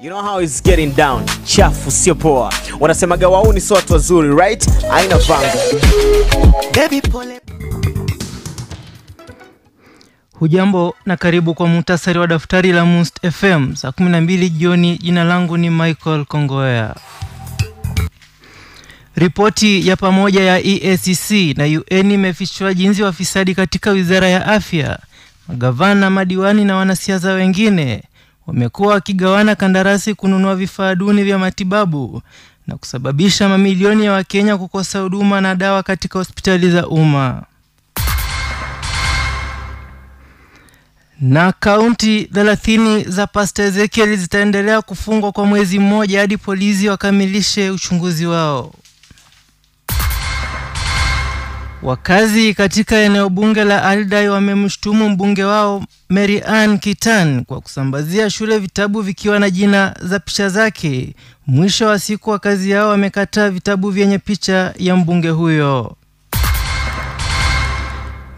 You know how it's getting down. Chafu sio poa. Wanasemaga wauni sio watu wazuri, right? Haina vanga. Baby pole. Hujambo na karibu kwa muhtasari wa daftari la Must FM saa 12 jioni. Jina langu ni Michael Kongoya. Ripoti ya pamoja ya EACC na UN imefichua jinsi wafisadi katika wizara ya afya, magavana, madiwani na wanasiasa wengine wamekuwa wakigawana kandarasi kununua vifaa duni vya matibabu na kusababisha mamilioni ya Wakenya kukosa huduma na dawa katika hospitali za umma. Na kaunti 30 za Pastor Ezekiel zitaendelea kufungwa kwa mwezi mmoja hadi polisi wakamilishe uchunguzi wao. Wakazi katika eneo bunge la Aldai wamemshutumu mbunge wao Mary Ann Kitan kwa kusambazia shule vitabu vikiwa na jina za picha zake. Mwisho wa siku, wakazi hao wamekataa vitabu vyenye picha ya mbunge huyo.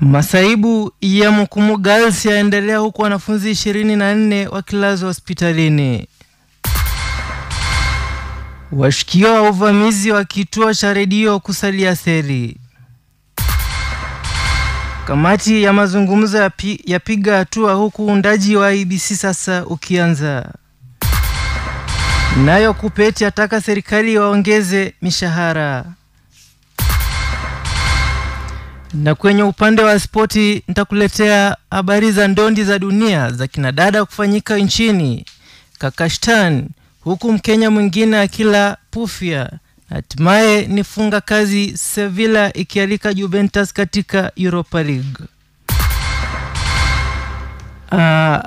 Masaibu ya Mukumu Girls yaendelea huku wanafunzi ishirini na nne wakilazwa hospitalini. Washukiwa wa uvamizi wa kituo cha redio kusalia seli. Kamati ya mazungumzo yapi, yapiga hatua huku uundaji wa IBC sasa ukianza. Nayo Kupeti ataka serikali waongeze mishahara. Na kwenye upande wa spoti nitakuletea habari za ndondi za dunia za kinadada kufanyika nchini Kakashtan, huku Mkenya mwingine akila pufya. Hatimaye ni funga kazi Sevilla ikialika Juventus katika Europa League. Uh,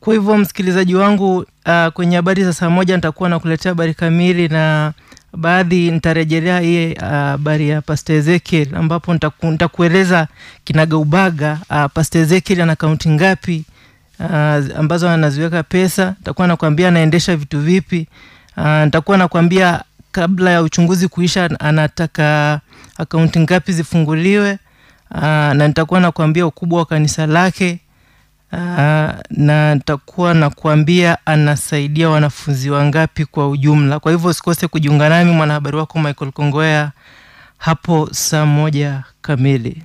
kwa hivyo msikilizaji wangu, uh, kwenye habari za saa moja nitakuwa nakuletea habari kamili na baadhi nitarejelea hii habari uh, ya Pastor Ezekiel ambapo nitaku, nitakueleza kinagaubaga uh, Pastor Ezekiel ana kaunti ngapi uh, ambazo anaziweka pesa. Nitakuwa nakwambia anaendesha vitu vipi. Uh, nitakuwa nakwambia kabla ya uchunguzi kuisha anataka akaunti ngapi zifunguliwe. aa, na nitakuwa nakuambia ukubwa wa kanisa lake. aa, na nitakuwa nakuambia anasaidia wanafunzi wangapi kwa ujumla. Kwa hivyo usikose kujiunga nami mwanahabari wako Michael Kongoya hapo saa moja kamili.